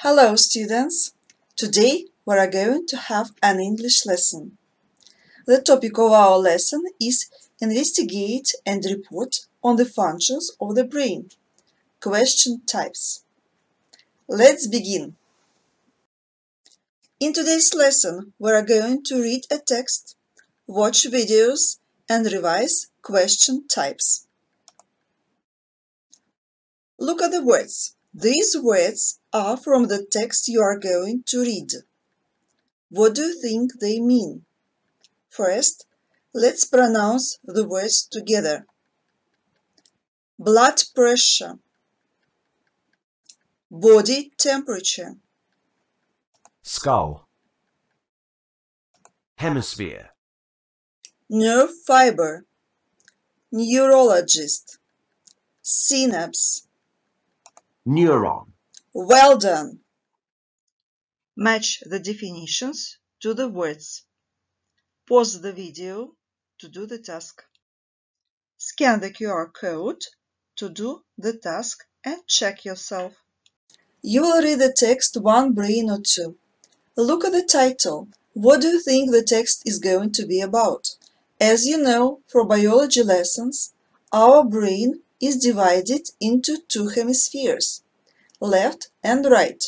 Hello students! Today we are going to have an English lesson. The topic of our lesson is investigate and report on the functions of the brain. Question types. Let's begin. In today's lesson we are going to read a text, watch videos and revise question types. Look at the words. These words are from the text you are going to read. What do you think they mean? First, let's pronounce the words together. Blood pressure, body temperature, skull, hemisphere, nerve fiber, neurologist, synapse, neuron, Well done! Match the definitions to the words. Pause the video to do the task. Scan the QR code to do the task and check yourself. You will read the text one brain or two. Look at the title. What do you think the text is going to be about? As you know for biology lessons, our brain is divided into two hemispheres, left and right.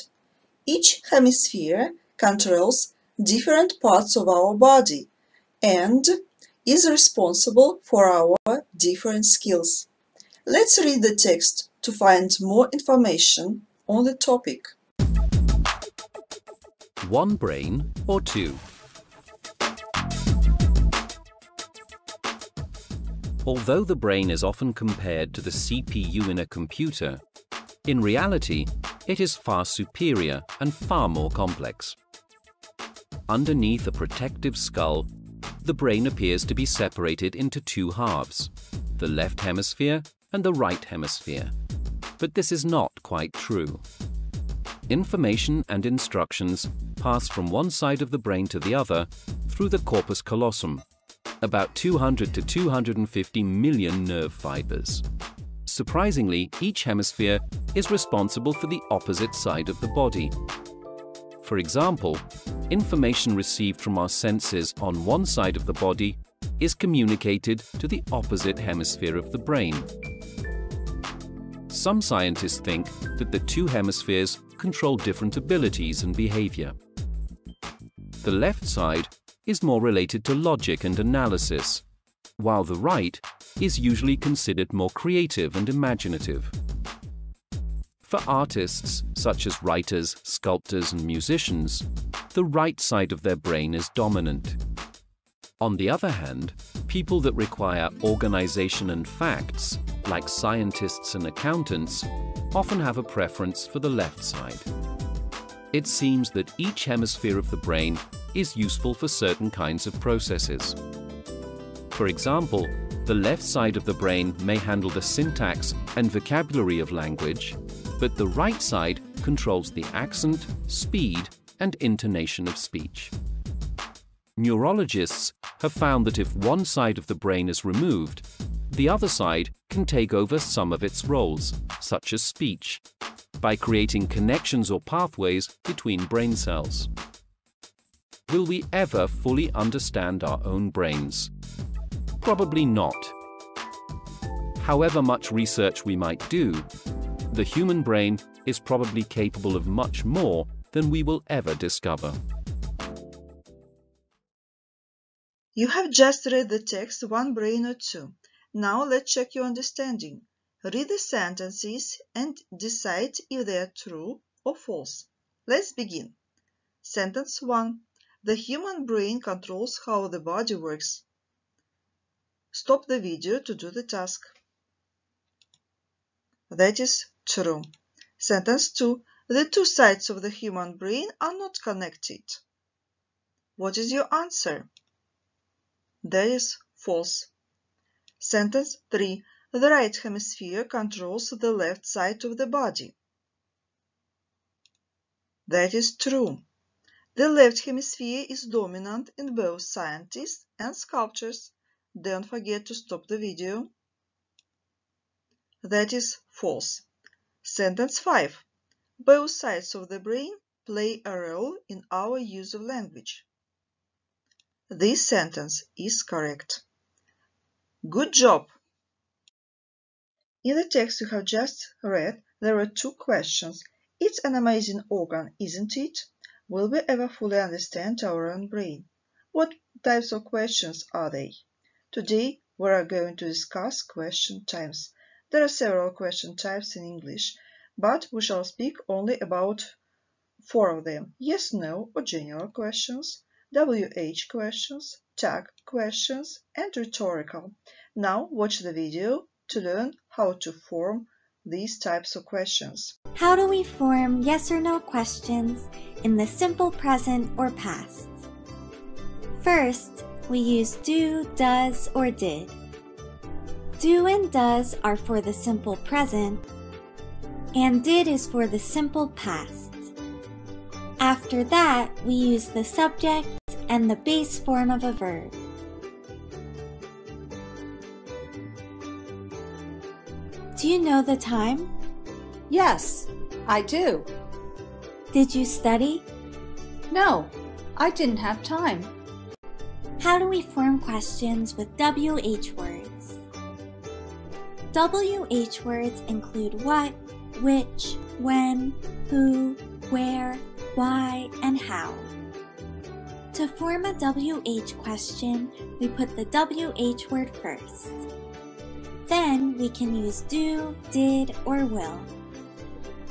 Each hemisphere controls different parts of our body and is responsible for our different skills. Let's read the text to find more information on the topic. One brain or two? Although the brain is often compared to the CPU in a computer, in reality, it is far superior and far more complex. Underneath a protective skull, the brain appears to be separated into two halves, the left hemisphere and the right hemisphere. But this is not quite true. Information and instructions pass from one side of the brain to the other through the corpus callosum, about 200 to 250 million nerve fibers. Surprisingly, each hemisphere is responsible for the opposite side of the body. For example, information received from our senses on one side of the body is communicated to the opposite hemisphere of the brain. Some scientists think that the two hemispheres control different abilities and behavior. The left side is more related to logic and analysis, while the right is usually considered more creative and imaginative. For artists, such as writers, sculptors and musicians, the right side of their brain is dominant. On the other hand, people that require organization and facts, like scientists and accountants, often have a preference for the left side. It seems that each hemisphere of the brain is useful for certain kinds of processes. For example, the left side of the brain may handle the syntax and vocabulary of language, but the right side controls the accent, speed, and intonation of speech. Neurologists have found that if one side of the brain is removed, the other side can take over some of its roles, such as speech, by creating connections or pathways between brain cells. Will we ever fully understand our own brains? Probably not. However much research we might do, the human brain is probably capable of much more than we will ever discover. You have just read the text one brain or two. Now let's check your understanding. Read the sentences and decide if they are true or false. Let's begin. Sentence 1. The human brain controls how the body works. Stop the video to do the task. That is true. Sentence 2. The two sides of the human brain are not connected. What is your answer? That is false. Sentence 3. The right hemisphere controls the left side of the body. That is true. The left hemisphere is dominant in both scientists and sculptors. Don't forget to stop the video. That is false. Sentence 5. Both sides of the brain play a role in our use of language. This sentence is correct. Good job! In the text you have just read, there are two questions. It's an amazing organ, isn't it? Will we ever fully understand our own brain? What types of questions are they? Today we are going to discuss question types. There are several question types in English, but we shall speak only about four of them. Yes, no or general questions, WH questions, tag questions, and rhetorical. Now watch the video to learn how to form these types of questions. How do we form yes or no questions in the simple present or past? First, we use do, does, or did. Do and does are for the simple present, and did is for the simple past. After that, we use the subject and the base form of a verb. Do you know the time? Yes, I do. Did you study? No, I didn't have time. How do we form questions with WH words? WH words include what, which, when, who, where, why, and how. To form a WH question, we put the WH word first. Then we can use do, did, or will.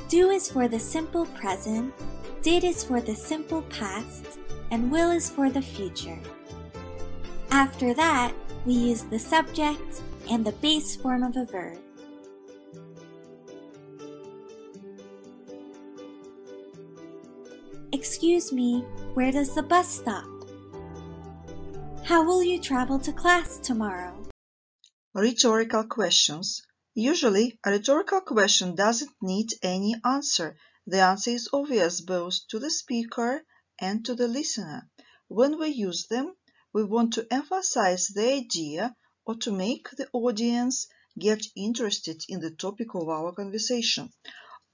Do is for the simple present, did is for the simple past, and will is for the future. After that, we use the subject and the base form of a verb. Excuse me, where does the bus stop? How will you travel to class tomorrow? Rhetorical questions. Usually, a rhetorical question doesn't need any answer. The answer is obvious both to the speaker and to the listener. When we use them, we want to emphasize the idea or to make the audience get interested in the topic of our conversation.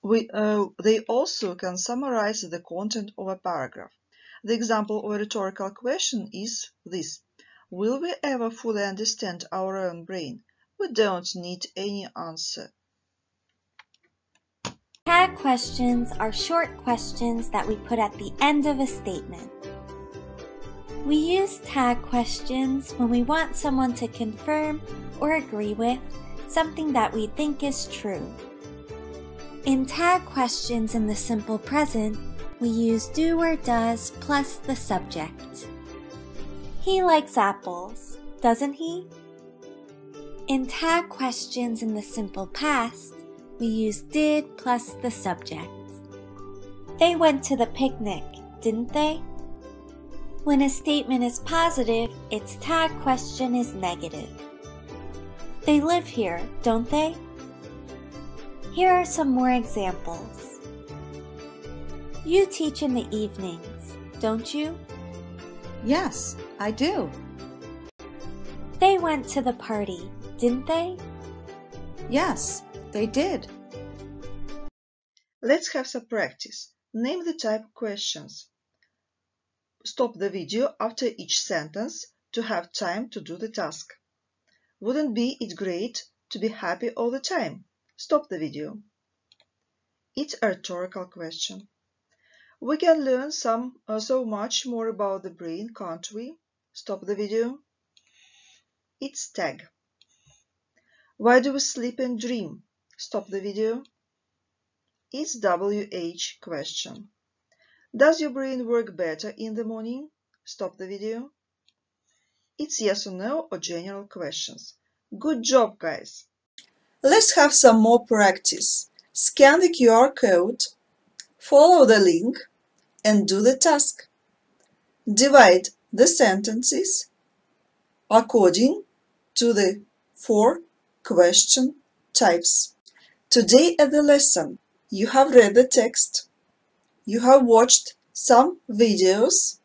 We, uh, they also can summarize the content of a paragraph. The example of a rhetorical question is this. Will we ever fully understand our own brain? We don't need any answer. Tag questions are short questions that we put at the end of a statement. We use tag questions when we want someone to confirm or agree with something that we think is true. In tag questions in the simple present, we use do or does plus the subject. He likes apples, doesn't he? In tag questions in the simple past, we use did plus the subject. They went to the picnic, didn't they? When a statement is positive, its tag question is negative. They live here, don't they? Here are some more examples. You teach in the evenings, don't you? Yes, I do. They went to the party, didn't they? Yes, they did. Let's have some practice. Name the type of questions. Stop the video after each sentence to have time to do the task. Wouldn't be it great to be happy all the time? Stop the video. It's a rhetorical question. We can learn some uh, so much more about the brain, can't we? Stop the video. It's tag. Why do we sleep and dream? Stop the video. It's WH question. Does your brain work better in the morning? Stop the video. It's yes or no or general questions. Good job, guys! Let's have some more practice. Scan the QR code, follow the link, and do the task. Divide the sentences according to the four question types. Today at the lesson, you have read the text, you have watched some videos,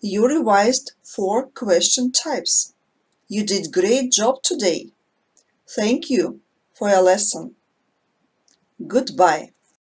you revised four question types. You did great job today. Thank you for your lesson. Goodbye.